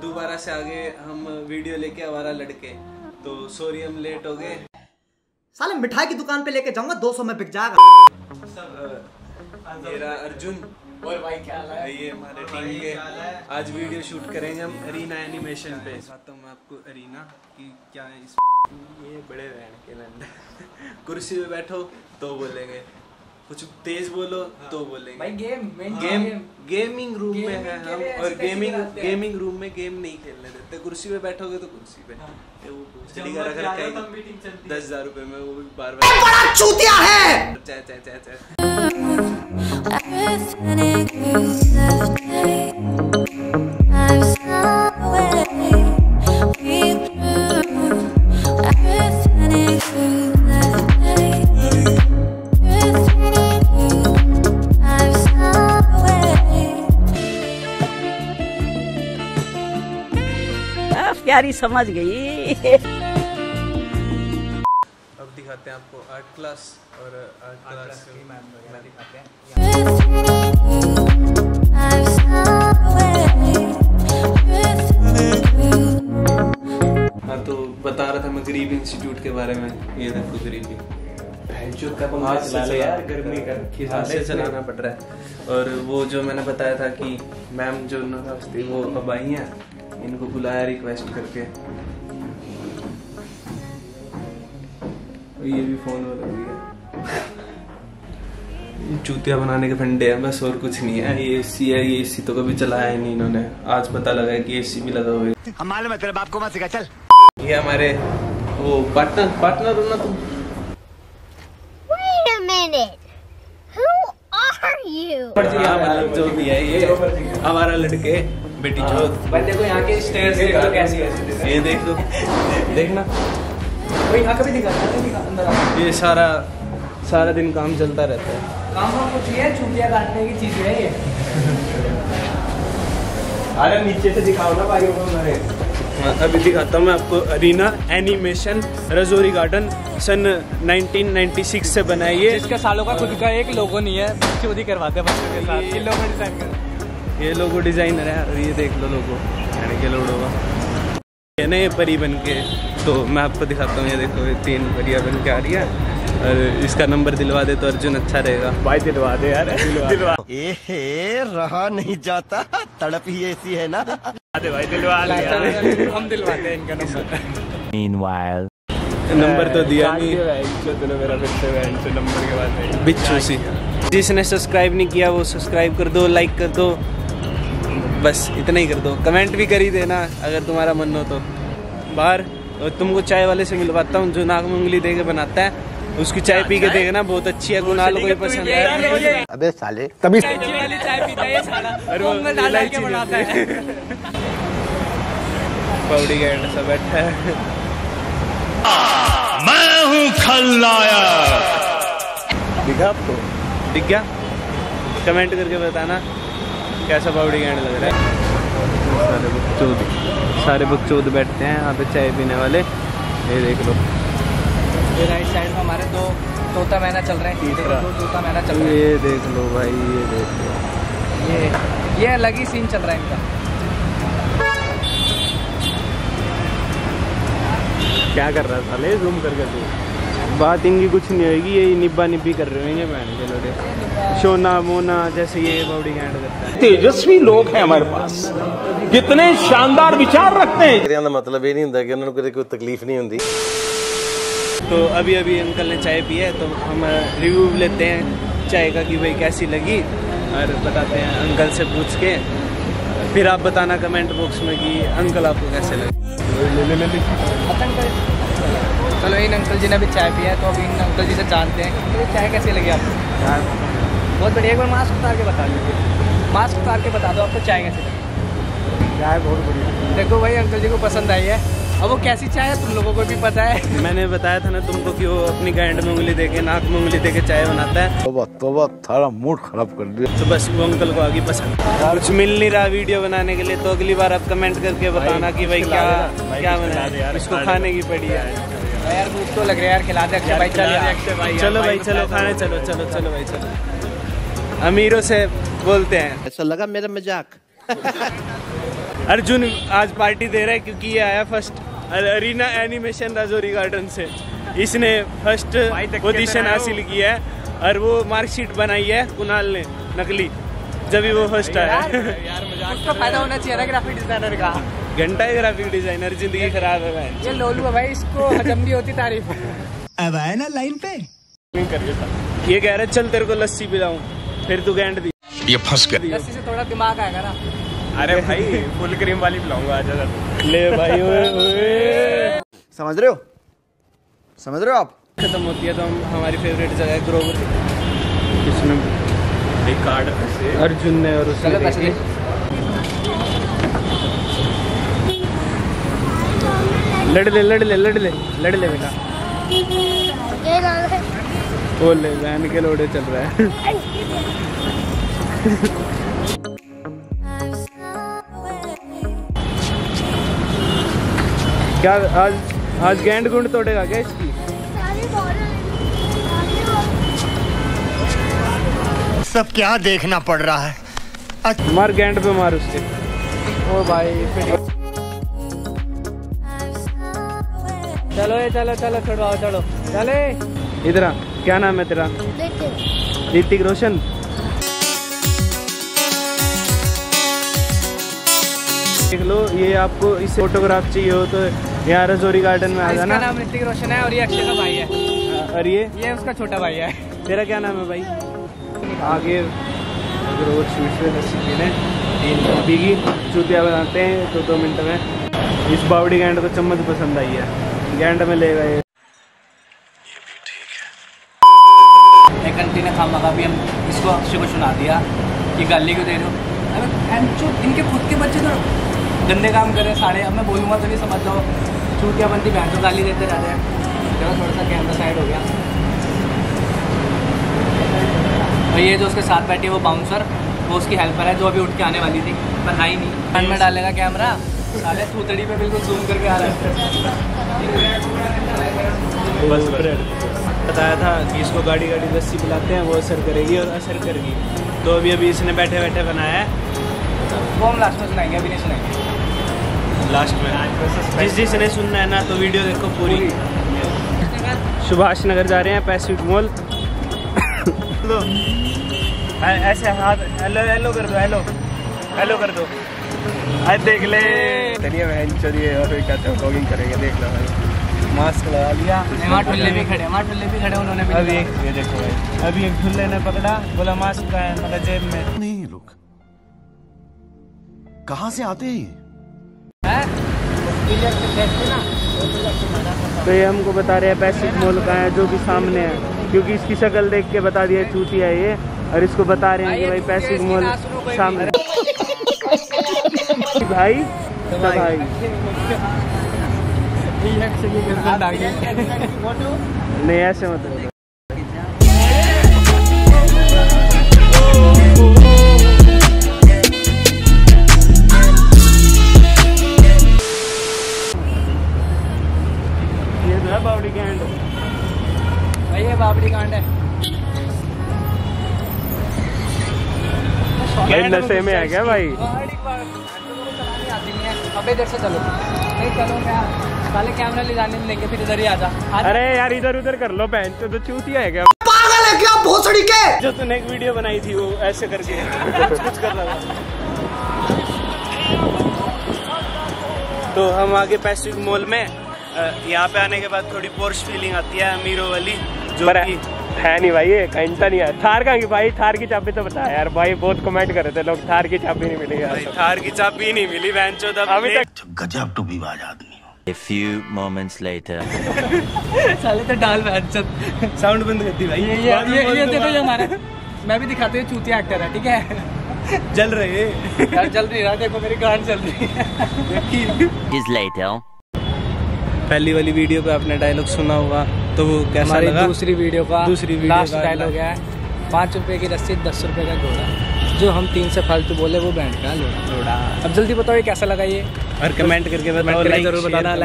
दोबारा से आगे हम वीडियो लेके आवारा लड़के। तो सॉरी हम लेट हो गए। साले मिठाई की दुकान पे लेके जाऊँगा 200 में बिक जाएगा। सब मेरा अर्जुन। और भाई क्या हाल है? ये हमारे टीम के। आज वीडियो शूट करेंगे हम अरीना एनिमेशन पे। बताता हूँ मैं आपको अरीना कि क्या है इस ये बड़े रहने के लंडे कुर्सी पे बैठो तो बोलेंगे कुछ तेज बोलो तो बोलेंगे। भाई game main game gaming room में है हम और गेमिंग हैं? गेमिंग रूम में गेम नहीं खेलने देते। कुर्सी पे बैठोगे तो कुर्सी पे। ये वो चली का रख रखा है दस हज़ार रुपए में वो भी बार बार बड़ा चूतिया है! चाय चाय चाय चाय प्यारी समझ गई। अब दिखाते हैं आपको आर्ट क्लास और आर्ट क्लास I've somewhere. हाँ। तो बता रहा था मैं गरीब इंस्टीट्यूट के बारे में। ये देखो गरीबी। हाथ से चला यार गर्मी का हाथ से चलाना पड़ रहा है। और वो जो मैंने बताया था कि मैम जो नर्स थी वो अब आई हैं। इनको बुलाया रिक्वेस्ट करके। ये भी फ़ोन हो रही है। चूतिया बनाने के फंडे हैं बस और कुछ नहीं है। ये एसी है ये एसी तो कभी चलाया ही नहीं इन्होंने। आज पता लगा है कि एसी भी लगा हुआ है। हम मालूम है तेरे बाप को मत सिखा चल। ये हमारे वो पार्टनर पार्टनर हो ना तुम? Wait a minute. Who are you? हाँ, मतलब जो भी है ये हमारा लड़के। बेटी चौथ भाई देखो यहाँ के स्टेयर्स देखो कैसी है ये देख लो। देखना। कोई यहाँ कभी दिखा कभी दिखा अंदर आ ये सारा सारा दिन काम चलता रहता है। काम वाम कुछ नहीं है चूतिया काटने की चीज़ें है ये। अरे नीचे से दिखाओ ना भाई हमारे। अभी दिखाता हूँ मैं आपको। अरीना एनिमेशन रजौरी गार्डन सन 1996 से बना है ये। जिसका सालों का खुद का एक लोगो नहीं है बच्चे उदी करवाते हैं बच्चों के साथ। ये लोगो डिज़ाइन कर। ये लोगो डिज़ाइनर है और ये देख लो लोगो। यानी के लोड होगा ये ना ये परी बन के तो मैं आपको दिखाता हूँ ये देखो ये तीन परियाँ बन के आ रही है। और इसका नंबर दिलवा दे तो अर्जुन अच्छा रहेगा। भाई दिलवा दे यार। दिलवा ए हे रहा नहीं जाता। तड़प ही ऐसी है ना। दे भाई दिलवा दे हम दिलवाते हैं इनका नंबर। नंबर तो दिया नहीं। मेरा फिर से बैंड से नंबर के बाद। बिच्छू सी। जिसने सब्सक्राइब नहीं किया वो सब्सक्राइब कर दो लाइक कर दो। बस इतना ही कर दो। कमेंट भी कर ही देना अगर तुम्हारा मन हो तो। बाहर और तुमको चाय वाले से मिलवाता हूँ जो नाक में उंगली दे के बनाता है उसकी चाय पी के देखना बहुत अच्छी है कुणाल को ही पसंद है। अबे साले। तभी चाय पीता है साला। और वो वो डाल डाल के बनाता है। पौड़ी गैंड सा बैठा है। मैं हूँ खलनायक दिखा आपको? दिख गया? कमेंट करके बताना। कैसा पाउडी गैंड लग रहा है? सारे बकचोद सारे बकचोद बैठते हैं यहाँ पे चाय पीने वाले। ये देख लो। ये राइट साइड में हमारे दो तोता महीना चल रहे हैं। तीसरा। दो तोता महीना चल रहा है। ये देख लो भाई ये देख लो। ये ये अलग ही सीन चल रहा है इनका। क्या कर रहा है साले जूम करके तू बात इनकी कुछ नहीं होगी ये निब्बा निब्बी कर रहे होंगे बहन के लोटे शोना मोना जैसे ये बॉडी कैंड करता है। तेजस्वी लोग हैं हमारे पास। कितने शानदार विचार रखते हैं। मतलब ये नहीं होता कि उन्होंने कोई तकलीफ़ नहीं होती। तो अभी अभी अंकल ने चाय पी है तो हम रिव्यू लेते हैं चाय का कि भाई कैसी लगी और बताते हैं अंकल से पूछ के। फिर आप बताना कमेंट बॉक्स में कि अंकल आपको कैसे लगे। ले ले ले ले। चलो इन अंकल जी ने भी चाय पिया है तो अभी इन अंकल जी से जानते हैं। कि ये चाय कैसी लगी आपको? बहुत बढ़िया एक बार मास्क उतार के बता दीजिए। मास्क उतार के बता दो आपको चाय कैसी लगी? चाय बहुत बढ़िया। देखो भाई अंकल जी को पसंद आई है। अब वो कैसी चाय है तुम लोगों को भी पता है। मैंने बताया था ना तुमको कि वो अपनी गांड में उंगली देके नाक में उंगली देके चाय बनाता है। तोबा तोबा थारा मूड खराब कर दिया। तो बस वो अंकल को आगे पसंद। कुछ मिल नहीं रहा वीडियो बनाने के लिए तो अगली बार आप कमेंट करके बताना कि भाई क्या क्या बना इसको खाने की पड़ी है। यार भूख तो लग रहा है यार खिला दे अक्षय भाई चल यार चलो भाई चलो खाने चलो चलो चलो भाई चलो। अमीरों से बोलते हैं। ऐसा लगा मेरा मज़ाक। अर्जुन आज पार्टी दे रहा है क्योंकि ये आया first Arena Animation Rajouri Garden से। इसने फ़र्स्ट पोजीशन हासिल की है और वो मार्कशीट बनाई है कुणाल ने नकली। जब भी वो फ़र्स्ट आया। उसका फ़ायदा होना चाहिए ना ग्राफिक डिज़ाइनर का। घंटा ही ग्राफिक डिज़ाइनर ज़िंदगी खराब है भाई। ये लोलू है भाई इसको हजम भी होती तारीफ़। अब आए ना लाइन पे। ये कह रहा चल तेरे को लस्सी पिलाऊं फिर तू गेंड दी। ये फंस गया लस्सी से थोड़ा दिमाग आएगा ना। अरे भाई फुल क्रीम वाली पिलाऊँगा आज ले भाई ओए ओए। समझ रहे हो? समझ रहे हो आप? खत्म होती है तो हम हमारी फेवरेट जगह है ग्रोवर किसने एक कार्ड से अर्जुन ने और उसने चलो पैसे देखी। दे लड़ ले लड़ ले लड़ ले लड़ ले बेटा। वो ले वैन के लोड़े चल रहा है। क्या आज आज गेंद गुंड तोड़ेगा क्या इसकी? सब क्या देखना पड़ रहा है। मार गेंद पे मार उसके। ओ भाई चलो चलो चलो छुड़वाओ चलो। चले। इधर आ क्या नाम है तेरा? देखते ऋतिक रोशन। देख लो ये आपको इस फोटोग्राफ चाहिए हो तो यहाँ रजौरी गार्डन में आ जाना। नाम ऋतिक रोशन है और ये अक्षय का भाई है। और ये? ये उसका छोटा भाई है। तेरा क्या नाम है भाई? आगे रोज लस्सी पीने तीन की चूतिया बनाते हैं तो दो मिनट में। इस बावड़ी गेंड को चम्मच पसंद आई है। गेंड में लेगा ये एक घंटे ने खामा का भी हम इसको अक्षय को सुना दिया कि गाली क्यों दे रहे हो? इनके खुद के बच्चे तो गंदे काम कर हैं साढ़े अब मैं बोलूँगा तो नहीं समझ जाओ चूतिया बनती बहन तो गाली देते रहते हैं। चलो थोड़ा सा कैमरा साइड हो गया। और ये जो उसके साथ बैठी है, वो बाउंसर वो उसकी हेल्पर है, जो अभी उठ के आने वाली थी। पर आई नहीं। में डालेगा कैमरा साले थूतड़ी पे बिल्कुल जूम करके आ रहा है। बस ब्रेड बताया था कि इसको गाड़ी गाड़ी लस्सी पिलाते हैं वो असर करेगी और असर करेगी। तो अभी अभी इसने बैठे बैठे बनाया है। वो हम लास्ट में सुनाएँगे अभी नहीं सुनाएँगे। लास्ट में। जिस जिसने सुनना है ना तो वीडियो देखो पूरी। सुभाष नगर जा रहे हैं पैसिफिक मॉल। ऐसे हाथ हेलो हेलो कर दो हेलो हेलो कर दो। आज देख ले। चलिए बहन चलिए और भी कहते हैं ब्लॉगिंग करेंगे देख लो भाई। मास्क लगा लिया। ठुल्ले भी खड़े ठुल्ले भी खड़े उन्होंने भी अभी ये देखो भाई। अभी एक ठुल्ले ने पकड़ा बोला मास्क का है मतलब जेब में। नहीं ये लोग। कहाँ से आते हैं ये? हैं? क्लियर से देखते ना तो ये हमको बता रहे हैं पैसिफिक मॉल का है जो कि सामने है। क्योंकि इसकी शक्ल देख के बता दिया चूतिया है ये। और इसको बता रहे हैं कि भाई पैसिफिक मॉल सामने भाई भाई। नहीं ऐसे मत बोलो। ये तो है भाई ये बाबरी कांड है। भाई नशे में है क्या भाई। अबे इधर से चलो। नहीं चलो क्या? साले कैमरा ले जाने नहीं देंगे फिर इधर ही आ जा। अरे यार इधर उधर कर लो बहन तो चूतिया है क्या? पागल है क्या भोसड़ी के? जो तूने एक वीडियो बनाई थी वो ऐसे करके। कुछ कुछ कर रहा था। तो हम आगे पैसिफिक मॉल में यहाँ पे आने के बाद थोड़ी पोर्श फीलिंग आती है अमीरों वाली जो कि है नहीं भाई ये घंटा नहीं है। थार का की भाई? थार की चाबी तो बता यार। भाई बहुत कमेंट कर रहे थे लोग। थार की चाबी नहीं मिली यार। थार की चाबी नहीं मिली बहन चौदह अभी तक गजब टू बीवाज आदमी हो। A few moments later. साले तो डाल बैठ साउंड बंद करती भाई। ये ये ये, ये दूँगा। देखो ये हमारा। मैं भी दिखाती हूँ चूतिया एक्टर है ठीक है? जल रहे यार चल रही है देखो मेरी गांड चल रही है। Is later. पहली वाली वीडियो पे आपने डायलॉग सुना होगा। तो वो कैसा लगा? दूसरी वीडियो का दूसरी वीडियो लास्ट डायलॉग है। पाँच रुपए की रस्सी दस रुपए का घोड़ा। जो हम तीन से फालतू बोले वो बैंड का लोड़ा। अब जल्दी बताओ ये कैसा लगा ये? और कमेंट करके बताओ लाइक ज़रूर बताना, like